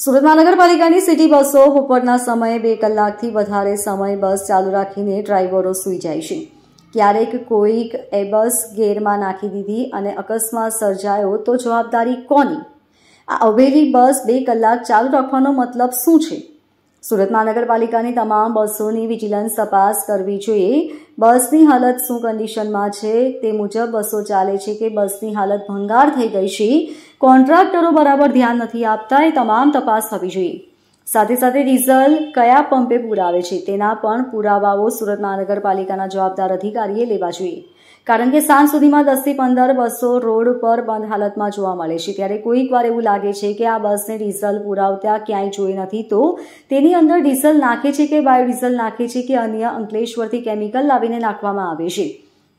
સુરત મહાનગરપાલિકાની સિટી બસો બપોરના સમયે બે કલાકથી વધારે સમય બસ ચાલુ રાખીને ડ્રાઈવરો સૂઈ જાય છે. ક્યારેક કોઈક એ બસ ગેરમાં નાખી દીધી અને અકસ્માત સર્જાયો તો જવાબદારી કોની? આ અવેરી બસ બે કલાક ચાલુ રાખવાનો મતલબ શું છે? સુરત મહાનગરપાલિકાની તમામ બસોની વિજિલન્સ તપાસ કરવી જોઈએ. બસની હાલત શું કન્ડિશનમાં છે તે મુજબ બસો ચાલે છે કે બસની હાલત ભંગાર થઈ ગઈ છે. કોન્ટ્રાક્ટરો બરાબર ધ્યાન નથી આપતા એ તમામ તપાસ થવી જોઈએ. સાથે સાથે ડીઝલ કયા પંપે પુરાવે છે તેના પણ પુરાવાઓ સુરત મહાનગરપાલિકાના જવાબદાર અધિકારીએ લેવા જોઈએ. કારણ કે સાંજ સુધીમાં દસથી પંદર બસો રોડ પર બંધ હાલતમાં જોવા મળે છે. ત્યારે કોઈક વાર એવું લાગે છે કે આ બસને ડીઝલ પુરાવતા ક્યાંય જોઈ નથી તો તેની અંદર ડીઝલ નાખે છે કે બાયોડીઝલ નાખે છે કે અન્ય અંકલેશ્વરથી કેમિકલ લાવીને નાખવામાં આવે છે?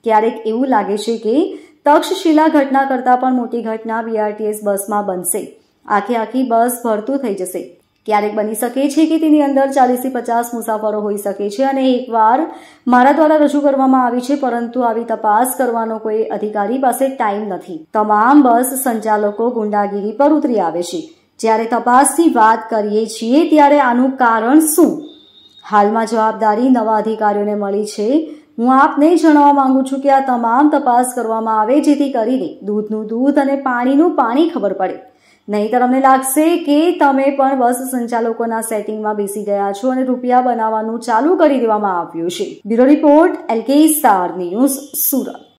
ક્યારેક એવું લાગે છે કે તક્ષશિલા ઘટના કરતાં પણ મોટી ઘટના બીઆરટીએસ બસમાં બનશે. આખી આખી બસ ભરતું થઈ જશે. ક્યારેક બની શકે છે કે તેની અંદર ચાલીસથી પચાસ મુસાફરો હોઈ શકે છે અને એકવાર મારા દ્વારા રજૂ કરવામાં આવી છે, પરંતુ આવી તપાસ કરવાનો કોઈ અધિકારી પાસે ટાઈમ નથી. તમામ બસ સંચાલકો ગુંડાગીરી પર ઉતરી આવે છે. જ્યારે તપાસની વાત કરીએ છીએ, ત્યારે આનું કારણ શું? હાલમાં જવાબદારી નવા અધિકારીઓને મળી છે. હું આપને જણાવવા માંગુ છું કે આ તમામ તપાસ કરવામાં આવે, જેથી કરીને દૂધનું દૂધ અને પાણીનું પાણી ખબર પડે. નહીતર અમને લાગશે કે તમે પણ બસ સંચાલકોના સેટિંગમાં બેસી ગયા છો અને રૂપિયા બનાવવાનું ચાલુ કરી દેવામાં આવ્યું છે. Bureau report LK star news Surat.